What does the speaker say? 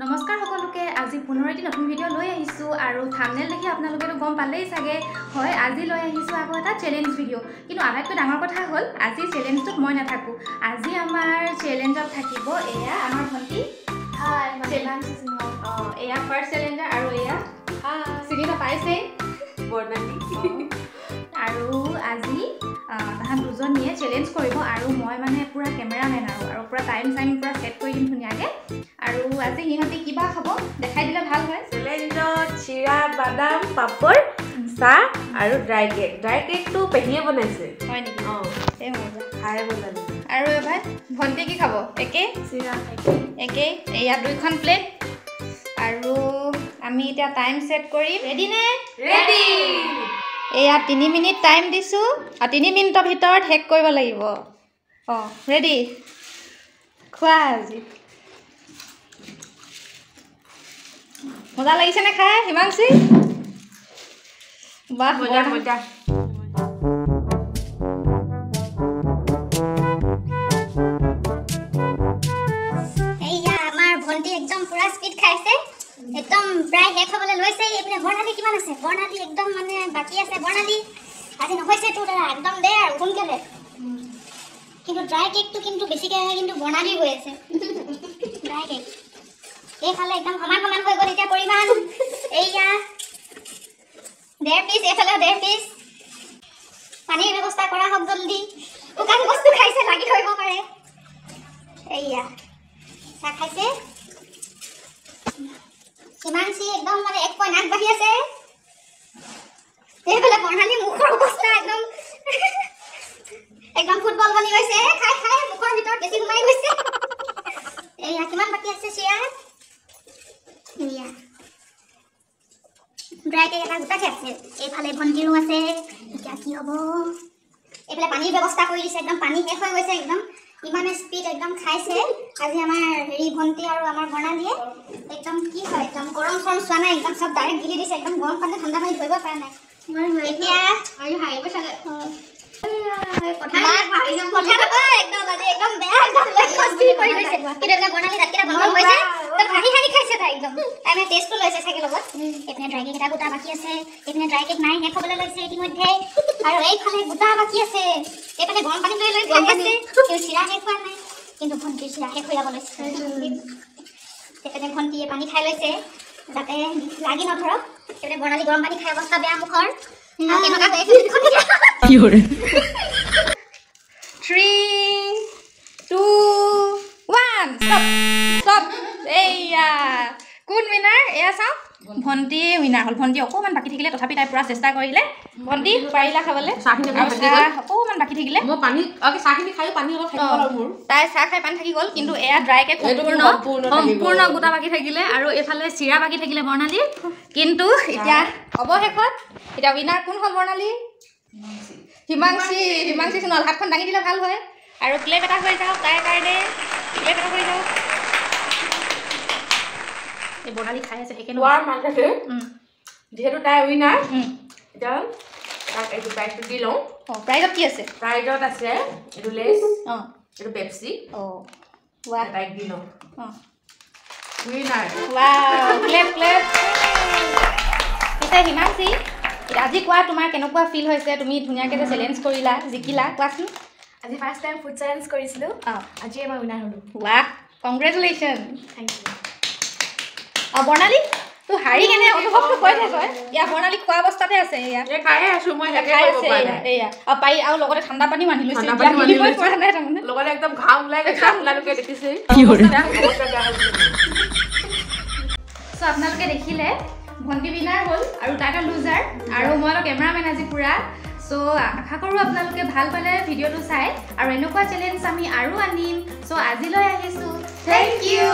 নমস্কাৰ সকলোকে আজি পুনৰ এটি নতুন ভিডিঅ' লৈ আহিছোঁ আৰু থামনেল দেখি আপোনালোকেতো গম পালেই চাগে। হয় আজি লৈ আহিছোঁ আকৌ এটা চেলেঞ্জ ভিডিঅ' কিন্তু আটাইতকৈ ডাঙৰ কথা হ'ল আজি চেলেঞ্জটোত মই নাথাকোঁ। আজি আমাৰ চেলেঞ্জত থাকিব এয়া আমাৰ ভণ্টি। এয়া ফাৰ্ষ্ট চেলেঞ্জাৰ আৰু এয়া চিনি নাপাইছেই। আৰু আজি তাহাঁত দুজনীয়ে চেলেঞ্জ কৰিব আৰু মই মানে পূৰা কেমেৰামেন আৰু আৰু পূৰা টাইম চাইম পূৰা ছেট কৰি দিম ধুনীয়াকৈ। আৰু আজি সিহঁতি কিবা খাব দেখাই দিলে ভাল হয়। চেলেঞ্জত চিৰা বাদাম পাপৰ চাহ আৰু ড্ৰাই কেক ড্ৰাই কেকটো পেহীয়ে বনাইছে। হয় নেকি? অঁ। এই মজা। খাই বনালে। আৰু এবাৰ ভণ্টিয়ে কি খাব? একে? চিৰা একেই এয়া দুইখন প্লেট আৰু আমি এতিয়া টাইম ছেট কৰিম। ৰেডি নে? ৰেডি এয়া তিনি মিনিট টাইম দিছোঁ আৰু তিনি মিনিটৰ ভিতৰত শেষ কৰিব লাগিব। অঁ ৰেডি খোৱা আজি। মজা লাগিছেনে খাই হিমাংশী? বাহ মজা মজা। প্ৰায় শেষ হ'বলৈ লৈছে এইপিনে বৰ্ণালী কিমান আছে? বৰ্ণালী একদম মানে বাকী আছে বৰ্ণালী আজি নহৈছে তোৰ দাদা একদম দে আৰু সোনকালে। কিন্তু ড্ৰাই কেকটো কিন্তু বেছিকৈ কিন্তু বৰ্ণালী হৈ আছে। ড্ৰাই কেক এইফালে একদম সমান সমান হৈ গ'ল এতিয়া পৰিমাণ। এইয়া ডেৰ পিচ এইফালেও ডেৰ পিচ পানীৰ ব্যৱস্থা কৰা হওক জল্দি। শুকান বস্তু খাইছে লাগি ধৰিব পাৰে। এইয়া চাহ খাইছে। হিমাংশী একদম মানে এক পইণ্ট আগবাঢ়ি আছে। এইফালে বৰ্ণালী মুখৰ অৱস্থা একদম একদম ফুটবল বনি গৈছে। খাই খাই মুখৰ ভিতৰত বেছি সোমাই গৈছে। এয়া কিমান বাকী আছে চিৰা? এয়া। কেক এটা গোটাকে আছে এইফালে ভণ্টিৰো আছে। এতিয়া কি হ'ব? এইফালে পানীৰ ব্যৱস্থা কৰি দিছে। একদম পানী শেষ হৈ গৈছে একদম। ইমানে স্পীড একদম খাইছে। আজি আমাৰ হেৰি ভণ্টি আৰু আমাৰ বৰ্ণালীয়ে একদম কি হয় একদম গৰম চৰম চোৱা নাই একদম চব ডাইৰেক্ট গিলি দিছে একদম গৰম পানী ঠাণ্ডা পানী ধৰিব পৰা নাই। এতিয়া গোটা বাকী আছে। এইপিনে ড্ৰাই কেক শেষ হ'বলৈ লৈছে ইতিমধ্যে। আৰু এইফালে গোটা বাকী আছে। এইফালে গৰম পানী লৈ লৈ খাই আছে। কিন্তু চিৰা শেষ হোৱা নাই কিন্তু ভণ্টিৰ চিৰা শেষ হৈ যাব লৈছে। এইপিনে ভণ্টিয়ে পানী খাই লৈছে। যাতে লাগি নধৰক। এইপিনে বৰ্ণালী গৰম পানী খাই অৱস্থা বেয়া মুখৰ। কেনেকুৱা হৈ আছে। Three two one stop stop এইয়া কোন উইনাৰ এয়া চাওক ভণ্টি উইনাৰ হ'ল ভণ্টি অকণমান বাকী থাকিলে তথাপি তাই পূৰা চেষ্টা কৰিলে। ভণ্টি পাৰিলা খাবলৈ? অকণমান বাকী থাকিলে। তাই চাহ খাই পানী থাকি গ'ল কিন্তু এয়া ড্ৰাই কেক এইটো সম্পূৰ্ণ গোটা বাকী থাকিলে আৰু এইফালে চিৰা বাকী থাকিলে বৰ্ণালী। কিন্তু এতিয়া অৱশেষত এতিয়া উইনাৰ কোন হ'ল বৰ্ণালী? হিমাংশী। হিমাংশী সোণোৱাল হাতখন দাঙি দিলে ভাল হয়। আৰু ক্লেপ এটা হৈ যাওক তাইৰ কাৰণে। ক্লেপ এটা হৈ যাওক। বৰ্ণালী খাই আছে সেইকাৰণে খোৱাৰ মাজতে যিহেতু তাই উইনাৰ। এতিয়া তাক এইটো প্ৰাইজটো দি লওঁ। অঁ প্ৰাইজত কি আছে? প্ৰাইজত আছে এইটো লেছ অঁ। এইটো পেপচি অঁ তাইক দি লওঁ। অঁ। উইনাৰ ক্লেপ ক্লেপ পিছে হিমাংশী আজি কোৱা তোমাৰ কেনেকুৱা ফিল হৈছে? তুমি ধুনীয়াকৈ যে চেলেঞ্জ কৰিলা জিকিলা কোৱাচোন। আজি ফাৰ্ষ্ট টাইম ফুড চেলেঞ্জ কৰিছিলোঁ। অঁ। আজিয়ে মই উইনাৰ হ'লোঁ। ৱাহ কংগ্ৰেচুলেশ্যন থেংক ইউ অঁ বৰ্ণালী তোৰ হাৰি কেনে? অনুভৱটো কৈ থাক তই। ইয়াৰ বৰ্ণালী খোৱা অৱস্থাতে আছে এয়া মই খাই এয়া আৰু পাৰি আৰু লগতে ঠাণ্ডা পানীও আনি লৈছে লগতে একদম ঘাম ওলাই গৈছে আপোনালোকে দেখিছে। চ' দেখিলে ভণ্টি উইনাৰ হ'ল আৰু তাইটা লুজাৰ আৰু মই অলপ কেমেৰামেন আজি পূৰা। চ' আশা কৰোঁ আপোনালোকে ভাল পালে ভিডিঅ'টো চাই। আৰু এনেকুৱা চেলেঞ্জ আমি আৰু আনিম। চ' আজিলৈ আহিছোঁ। Thank U